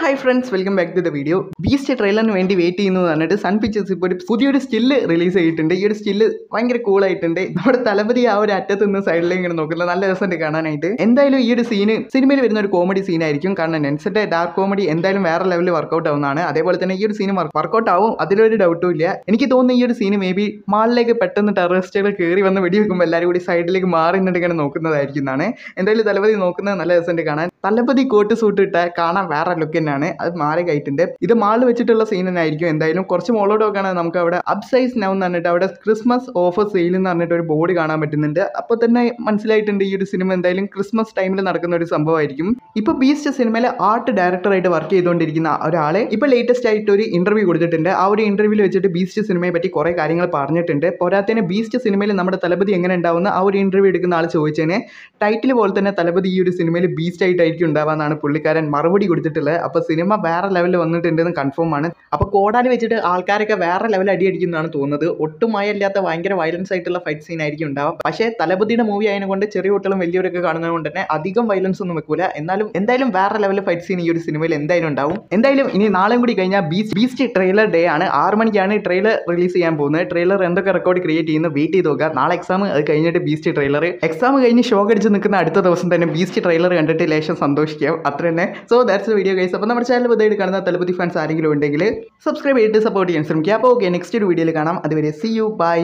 Hi friends welcome back to the video Beast ട്രെയിലറിന് വേണ്ടി wait ചെയ്യുന്നു പറഞ്ഞിട്ട് സൺ പിക്ചേഴ്സ് ഇപ്പോൾ ഒരു പുതിയൊരു സ്റ്റില്ല് റിലീസ് ചെയ്തിട്ടുണ്ട്. ഈ ഒരു സ്റ്റില്ല് ഭയങ്കര കൂൾ ആയിട്ടുണ്ട്. നമ്മുടെ തലപതി ആ ഒരു അറ്റത്ത് നിന്ന് സൈഡിലേക്ക് ഇങ്ങനെ നോക്കുന്നത് നല്ല രസമുണ്ട് കാണാനായിട്ട്. എന്തായാലും ഈ ഒരു സീന് സിനിമയിൽ വരുന്ന ഒരു കോമഡി സീനായിരിക്കും കാരണം നെൻസിന്റെ ഡാർക്ക് കോമഡി എന്തായാലും വേറെ ലെവലിൽ വർക്കൗട്ട് ആവുന്നതാണ്. അതേപോലെ തന്നെ ഈ ഒരു സീന് വർക്കൗട്ട് ആവും. അതിലൊരു ഡൗട്ടും ഇല്ല. എനിക്ക് തോന്നുന്നു ഈ ഒരു സീന് മേ ബി മാളിലേക്ക് പെട്ടെന്ന് ടെററിസ്റ്റുകൾ കയറി വന്ന് വെടിവെക്കുമ്പോൾ എല്ലാവരും കൂടി സൈഡിലേക്ക് മാറി നിന്നിട്ട് ഇങ്ങനെ നോക്കുന്നതായിരിക്കും എന്നാണ്. എന്തായാലും തലപതി നോക്കുന്നത് നല്ല രസമുണ്ട് കാണാൻ. തലപതി കോട്ട് സൂട്ട് ഇട്ട കാണാൻ വേറെ ലുക്ക് തന്നെയാണ്. അത് മാറി കയറ്റുണ്ട് ഇത് മാളിൽ വെച്ചിട്ടുള്ള സീൻ തന്നെ ആയിരിക്കും എന്തായാലും കുറച്ച് മോളോട് നോക്കുകയാണെങ്കിൽ നമുക്ക് അവിടെ അപ് സൈസ് നൗ എന്ന് പറഞ്ഞിട്ട് അവിടെ ക്രിസ്മസ് ഓഫർ സെയിൽ എന്ന് പറഞ്ഞിട്ട് ഒരു ബോർഡ് കാണാൻ പറ്റുന്നുണ്ട്. അപ്പോൾ തന്നെ മനസ്സിലായിട്ടുണ്ട് ഈ ഒരു സിനിമ എന്തായാലും ക്രിസ്മസ് ടൈമിൽ നടക്കുന്ന ഒരു സംഭവമായിരിക്കും. ഇപ്പോൾ ബീസ്റ്റ് സിനിമയിലെ ആർട്ട് ഡയറക്ടറായിട്ട് വർക്ക് ചെയ്തുകൊണ്ടിരിക്കുന്ന ഒരാളെ ഇപ്പോൾ ലേറ്റസ്റ്റ് ആയിട്ട് ഒരു ഇന്റർവ്യൂ കൊടുത്തിട്ടുണ്ട്. ആ ഒരു ഇന്റർവ്യൂവിൽ വെച്ചിട്ട് ബീസ്റ്റ് സിനിമയെ പറ്റി കുറേ കാര്യങ്ങൾ പറഞ്ഞിട്ടുണ്ട്. പോരാത്തതിന് ബീസ്റ്റ് സിനിമയിൽ നമ്മുടെ തലപതി എങ്ങനെ ഉണ്ടാവുന്ന ആ ഒരു ഇന്റർവ്യൂ എടുക്കുന്ന ആൾ ചോദിച്ചതിന് ടൈറ്റിൽ പോലെ തന്നെ തലപതി ഈ ഒരു സിനിമയിൽ ബീസ്റ്റ് ആയിട്ടായിരിക്കും. ഉണ്ടാവാന്നാണ് പുള്ളിക്കാരൻ മറുപടി കൊടുത്തിട്ടുള്ളത് അപ്പോൾ സിനിമ വേറെ ലെവലിൽ വന്നിട്ടുണ്ടെന്ന് കൺഫേം ആണ്. അപ്പോൾ കോടാലി വെച്ചിട്ട് ആൾക്കാരൊക്കെ വേറെ ലെവൽ അടി അടിക്കുന്നതാണ് തോന്നുന്നത്. ഒട്ടും മയല്ലാത്ത ഭയങ്കര വയലൻസ് ആയിട്ടുള്ള ഫൈറ്റ് സീൻ ആയിരിക്കും ഉണ്ടാവുക. പക്ഷേ തലബുദ്ധിയുടെ മൂവി ആയതുകൊണ്ട് ചെറിയ കുട്ടികളും വലിയവരൊക്കെ കാണുന്നത് കൊണ്ട് തന്നെ അധികം വയലൻസ് ഒന്നും വെക്കൂല. എന്നാലും എന്തായാലും വേറെ ലെവൽ ഫൈറ്റ് സീൻ ഈ ഒരു സിനിമയിൽ എന്തായാലും ഉണ്ടാവും. എന്തായാലും ഇനി നാളെയും കൂടി കഴിഞ്ഞാൽ ബീസ്റ്റ് ബീസ്റ്റ് ട്രെയിലർ ഡേ ആണ്. ആറ് മണിക്കാണ് ട്രെയിലർ റിലീസ് ചെയ്യാൻ പോകുന്നത്. ട്രെയിലർ എന്തൊക്കെ റെക്കോർഡ് ക്രിയേറ്റ് ചെയ്യുന്നു വെയിറ്റ് ചെയ്ത് നോക്കുക. നാളെ എക്സാം അത് കഴിഞ്ഞിട്ട് ബീസ്റ്റ് ട്രെയിലർ എക്സാം കഴിഞ്ഞ് ഷോ അടിച്ച് നിൽക്കുന്ന അടുത്ത ദിവസം തന്നെ ബീസ്റ്റ് ട്രെയിലർ കണ്ടിട്ട് ലേശം സന്തോഷിക്കാം. അത്ര തന്നെ സോ ദാറ്റ്സ് വീഡിയോ ഗൈസ് അപ്പോൾ നമ്മുടെ ചാനൽ പുതിയതായിട്ട് കാണുന്ന തലപ്പതി ഫാൻസ് ആരെങ്കിലും ഉണ്ടെങ്കിൽ സബ്സ്ക്രൈബ് ചെയ്തിട്ട് സപ്പോർട്ട് ചെയ്യാൻ ശ്രമിക്കുക. അപ്പോൾ ഓക്കെ നെക്സ്റ്റ് ഒരു വീഡിയോയിൽ കാണാം. അതുവരെ സി യു ബൈ